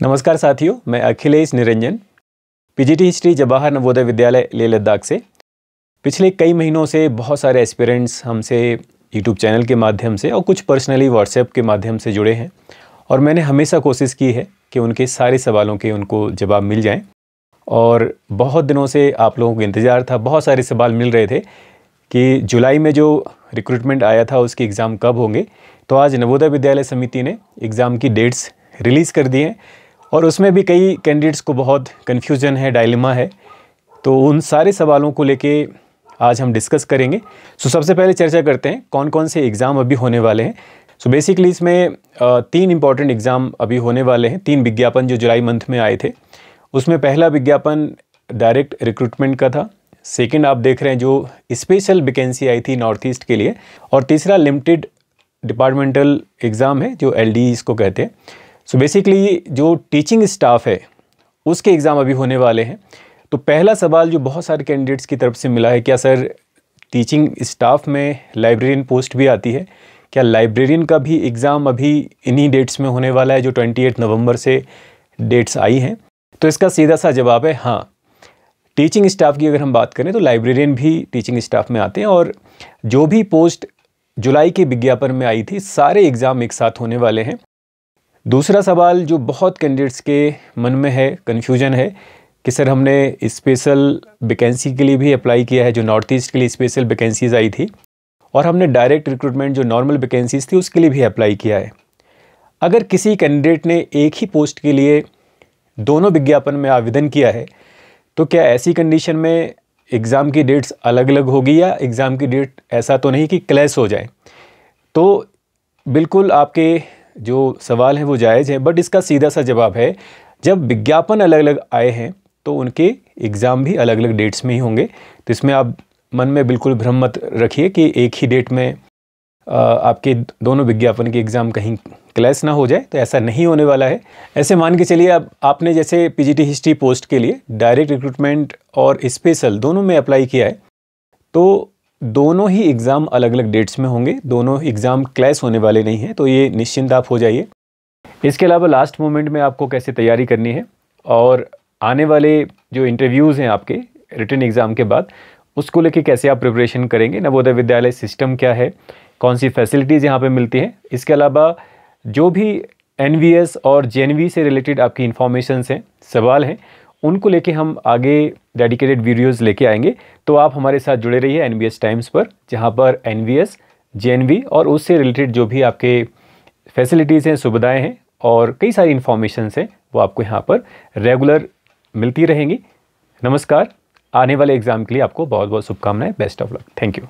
नमस्कार साथियों, मैं अखिलेश निरंजन, पीजीटी हिस्ट्री जवाहर नवोदय विद्यालय लेह लद्दाख से। पिछले कई महीनों से बहुत सारे एस्पिरेंट्स हमसे यूट्यूब चैनल के माध्यम से और कुछ पर्सनली व्हाट्सएप के माध्यम से जुड़े हैं और मैंने हमेशा कोशिश की है कि उनके सारे सवालों के उनको जवाब मिल जाएँ। और बहुत दिनों से आप लोगों को इंतज़ार था, बहुत सारे सवाल मिल रहे थे कि जुलाई में जो रिक्रूटमेंट आया था, उसकी एग्ज़ाम कब होंगे। तो आज नवोदय विद्यालय समिति ने एग्ज़ाम की डेट्स रिलीज़ कर दिए हैं। और उसमें भी कई कैंडिडेट्स को बहुत कन्फ्यूज़न है डायलिमा है। तो उन सारे सवालों को लेके आज हम डिस्कस करेंगे। सो सबसे पहले चर्चा करते हैं कौन कौन से एग्ज़ाम अभी होने वाले हैं। सो बेसिकली इसमें तीन इंपॉर्टेंट एग्ज़ाम अभी होने वाले हैं। तीन विज्ञापन जो जुलाई मंथ में आए थे। उसमें पहला विज्ञापन डायरेक्ट रिक्रूटमेंट का था। सेकंड आप देख रहे हैं जो स्पेशल वैकेंसी आई थी नॉर्थ ईस्ट के लिए। और तीसरा लिमिटेड डिपार्टमेंटल एग्ज़ाम है, जो एल इसको कहते हैं। सो so बेसिकली जो टीचिंग स्टाफ है, उसके एग्ज़ाम अभी होने वाले हैं। तो पहला सवाल जो बहुत सारे कैंडिडेट्स की तरफ़ से मिला है, क्या सर टीचिंग स्टाफ में लाइब्रेरियन पोस्ट भी आती है? क्या लाइब्रेरियन का भी एग्ज़ाम अभी इन्हीं डेट्स में होने वाला है, जो ट्वेंटी नवंबर से डेट्स आई हैं? तो इसका सीधा सा जवाब है हाँ। टीचिंग स्टाफ की अगर हम बात करें तो लाइब्रेरियन भी टीचिंग स्टाफ में आते हैं और जो भी पोस्ट जुलाई के विज्ञापन में आई थी, सारे एग्ज़ाम एक साथ होने वाले हैं। दूसरा सवाल जो बहुत कैंडिडेट्स के मन में है कन्फ्यूज़न है, कि सर हमने स्पेशल वैकेंसी के लिए भी अप्लाई किया है, जो नॉर्थ ईस्ट के लिए स्पेशल वैकेंसीज आई थी, और हमने डायरेक्ट रिक्रूटमेंट जो नॉर्मल वैकेंसीज थी, उसके लिए भी अप्लाई किया है। अगर किसी कैंडिडेट ने एक ही पोस्ट के लिए दोनों विज्ञापन में आवेदन किया है तो क्या ऐसी कंडीशन में एग्ज़ाम की डेट्स अलग अलग होगी या एग्ज़ाम की डेट ऐसा तो नहीं कि क्लैश हो जाए? तो बिल्कुल आपके जो सवाल है वो जायज़ है बट इसका सीधा सा जवाब है, जब विज्ञापन अलग अलग आए हैं तो उनके एग्ज़ाम भी अलग अलग डेट्स में ही होंगे। तो इसमें आप मन में बिल्कुल भ्रम मत रखिए कि एक ही डेट में आपके दोनों विज्ञापन के एग्ज़ाम कहीं क्लैश ना हो जाए तो ऐसा नहीं होने वाला है। ऐसे मान के चलिए अब आपने जैसे पीजीटी हिस्ट्री पोस्ट के लिए डायरेक्ट रिक्रूटमेंट और स्पेशल दोनों में अप्लाई किया है तो दोनों ही एग्ज़ाम अलग अलग डेट्स में होंगे, दोनों एग्ज़ाम क्लैश होने वाले नहीं हैं तो ये निश्चिंत आप हो जाइए। इसके अलावा लास्ट मोमेंट में आपको कैसे तैयारी करनी है, और आने वाले जो इंटरव्यूज़ हैं आपके रिटर्न एग्ज़ाम के बाद, उसको लेके कैसे आप प्रिपरेशन करेंगे, नवोदय विद्यालय सिस्टम क्या है, कौन सी फैसिलिटीज़ यहाँ पे मिलती हैं, इसके अलावा जो भी एनवीएस और जेएनवी से रिलेटेड आपकी इन्फॉर्मेशंस हैं, सवाल हैं उनको लेके हम आगे डेडिकेटेड वीडियोस लेके आएँगे। तो आप हमारे साथ जुड़े रहिए एनबीएस टाइम्स पर, जहाँ पर एन वी और उससे रिलेटेड जो भी आपके फैसिलिटीज़ हैं, सुविधाएँ हैं और कई सारी इन्फॉर्मेशन हैं, वो आपको यहाँ पर रेगुलर मिलती रहेंगी। नमस्कार, आने वाले एग्ज़ाम के लिए आपको बहुत बहुत शुभकामनाएँ। Best of luck thank you